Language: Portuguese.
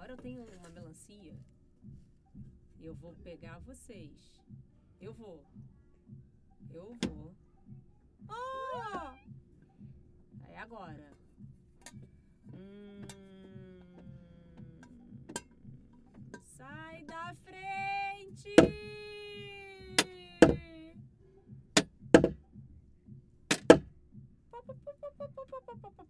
Agora eu tenho uma melancia. Eu vou pegar vocês. Eu vou. Eu vou. Oh! É agora. Hum... Sai da frente! Pop, pop, pop, pop, pop, pop, pop.